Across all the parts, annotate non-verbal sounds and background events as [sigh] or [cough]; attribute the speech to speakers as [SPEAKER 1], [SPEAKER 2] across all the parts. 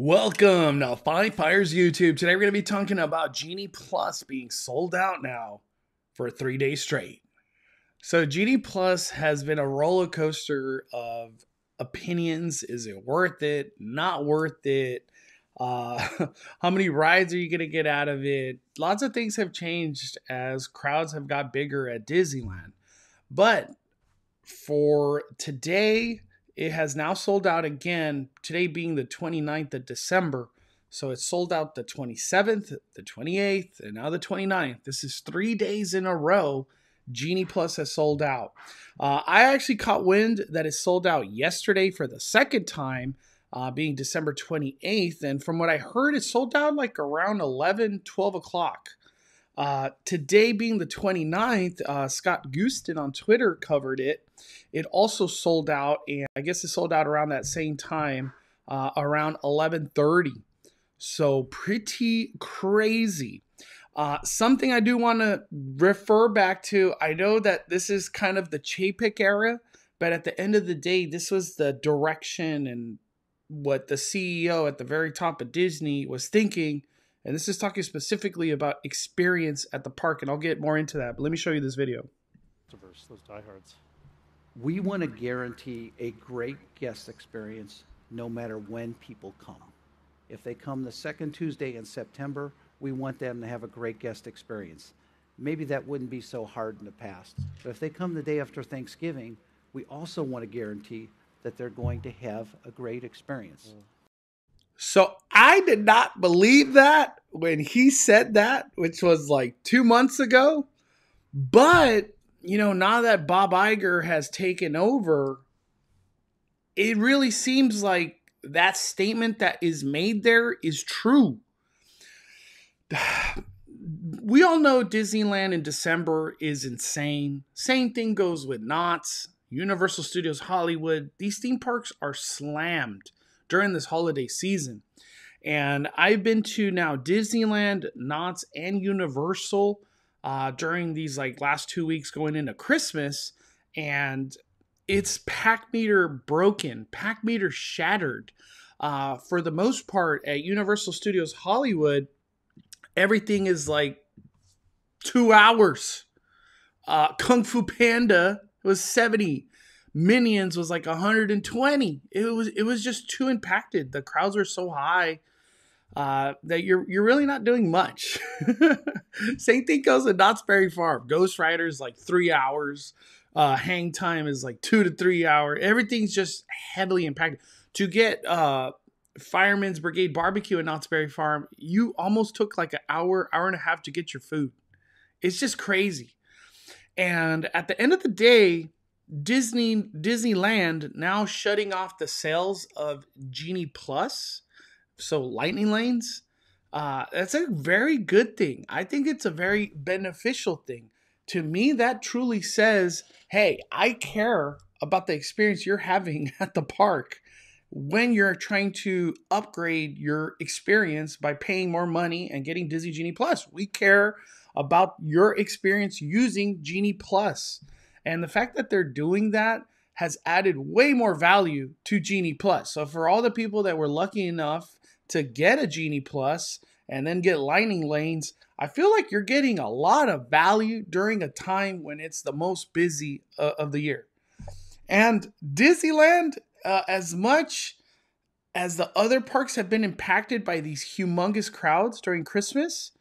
[SPEAKER 1] Welcome to Five Fires YouTube. Today we're going to be talking about Genie Plus being sold out now for three days straight. So, Genie Plus has been a roller coaster of opinions. Is it worth it? Not worth it? Uh, [laughs] how many rides are you going to get out of it? Lots of things have changed as crowds have got bigger at Disneyland. But for today, it has now sold out again, today being the 29th of December. So it's sold out the 27th, the 28th, and now the 29th. This is three days in a row. Genie Plus has sold out. Uh, I actually caught wind that it sold out yesterday for the second time, uh, being December 28th. And from what I heard, it sold out like around 11, 12 o'clock. Uh, today being the 29th, uh, Scott Gustin on Twitter covered it. It also sold out, and I guess it sold out around that same time, uh, around 11:30. So pretty crazy. Uh, something I do want to refer back to. I know that this is kind of the Chapek era, but at the end of the day, this was the direction and what the CEO at the very top of Disney was thinking and this is talking specifically about experience at the park, and I'll get more into that. But let me show you this video.
[SPEAKER 2] Those diehards.
[SPEAKER 3] We want to guarantee a great guest experience no matter when people come. If they come the second Tuesday in September, we want them to have a great guest experience. Maybe that wouldn't be so hard in the past. But if they come the day after Thanksgiving, we also want to guarantee that they're going to have a great experience. Mm.
[SPEAKER 1] So I did not believe that when he said that, which was like two months ago. But, you know, now that Bob Iger has taken over, it really seems like that statement that is made there is true. [sighs] We all know Disneyland in December is insane. Same thing goes with Knott's, Universal Studios Hollywood. These theme parks are slammed during this holiday season. And I've been to now Disneyland, Knott's, and Universal uh, during these like last two weeks going into Christmas, and it's pack meter broken, pack meter shattered. Uh, for the most part, at Universal Studios Hollywood, everything is like two hours. Uh, Kung Fu Panda was 70. Minions was like 120. It was it was just too impacted. The crowds were so high uh, that you're you're really not doing much. [laughs] Same thing goes with Knott's Berry Farm. Ghost Rider is like three hours. Uh, hang time is like two to three hour. Everything's just heavily impacted. To get uh, Fireman's Brigade barbecue at Knott's Berry Farm, you almost took like an hour, hour and a half to get your food. It's just crazy. And at the end of the day, Disney Disneyland now shutting off the sales of Genie Plus, so lightning lanes. Uh, that's a very good thing. I think it's a very beneficial thing. To me, that truly says, hey, I care about the experience you're having [laughs] at the park when you're trying to upgrade your experience by paying more money and getting Disney Genie Plus. We care about your experience using Genie Plus. And the fact that they're doing that has added way more value to Genie Plus. So for all the people that were lucky enough to get a Genie Plus and then get lightning lanes, I feel like you're getting a lot of value during a time when it's the most busy uh, of the year. And Disneyland, uh, as much as the other parks have been impacted by these humongous crowds during Christmas,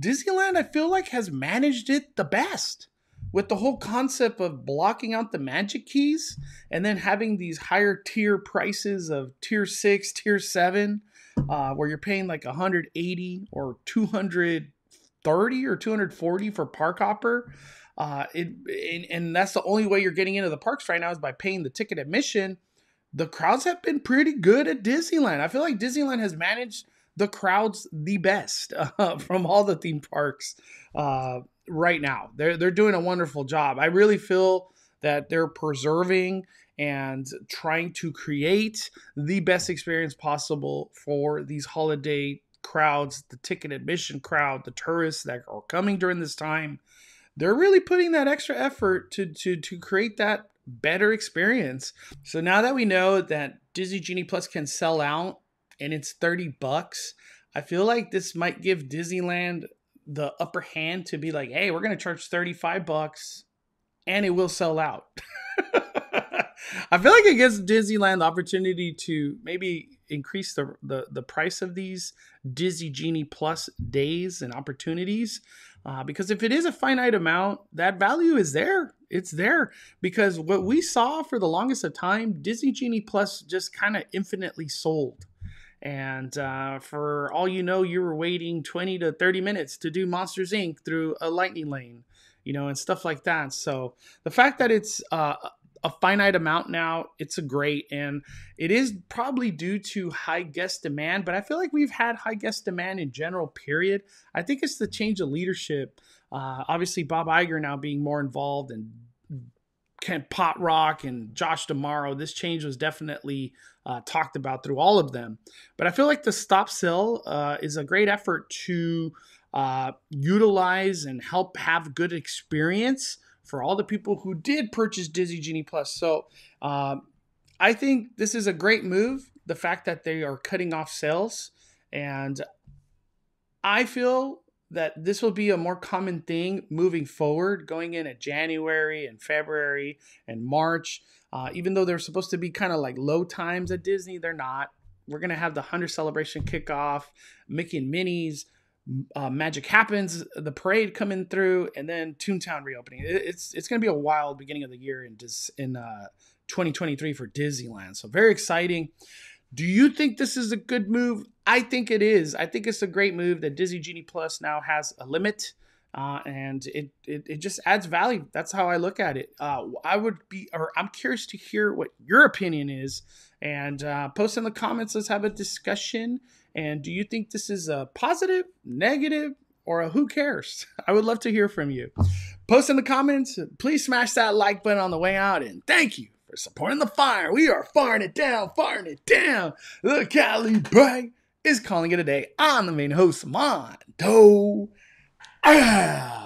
[SPEAKER 1] Disneyland, I feel like, has managed it the best with the whole concept of blocking out the magic keys and then having these higher tier prices of tier six, tier seven, uh, where you're paying like 180 or 230 or 240 for park hopper. Uh, it and, and that's the only way you're getting into the parks right now is by paying the ticket admission. The crowds have been pretty good at Disneyland. I feel like Disneyland has managed the crowds the best [laughs] uh, from all the theme parks. Uh, right now. They're they're doing a wonderful job. I really feel that they're preserving and trying to create the best experience possible for these holiday crowds, the ticket admission crowd, the tourists that are coming during this time. They're really putting that extra effort to to to create that better experience. So now that we know that Disney Genie Plus can sell out and it's 30 bucks, I feel like this might give Disneyland the upper hand to be like, hey, we're to charge 35 bucks and it will sell out. [laughs] I feel like it gives Disneyland the opportunity to maybe increase the, the, the price of these Disney Genie Plus days and opportunities. Uh, because if it is a finite amount, that value is there. It's there because what we saw for the longest of time, Disney Genie Plus just kind of infinitely sold. And uh, for all you know, you were waiting 20 to 30 minutes to do Monsters Inc. through a lightning lane, you know, and stuff like that. So the fact that it's uh, a finite amount now, it's a great, and it is probably due to high guest demand. But I feel like we've had high guest demand in general. Period. I think it's the change of leadership. Uh, obviously, Bob Iger now being more involved and Ken Potrock and Josh D'Amaro. This change was definitely uh, talked about through all of them. But I feel like the stop sell uh, is a great effort to uh, utilize and help have good experience for all the people who did purchase Disney Genie Plus. So um, I think this is a great move. The fact that they are cutting off sales, and I feel that this will be a more common thing moving forward, going in at January and February and March. Uh, even though they're supposed to be kind of like low times at Disney, they're not. We're gonna have the Hunter Celebration kickoff, Mickey and Minnie's, uh, Magic Happens, the parade coming through, and then Toontown reopening. It, it's it's to be a wild beginning of the year in in uh, 2023 for Disneyland. So very exciting. Do you think this is a good move? I think it is. I think it's a great move that Disney Genie Plus now has a limit. Uh, and it, it, it just adds value. That's how I look at it. Uh, I would be, or I'm curious to hear what your opinion is, and uh, post in the comments. Let's have a discussion. And do you think this is a positive, negative, or a who cares? [laughs] I would love to hear from you. Post in the comments. Please smash that like button on the way out. And thank you for supporting the fire. We are firing it down, firing it down. The Cali Bright is calling it a day. I'm the main host, Mondo. Ah.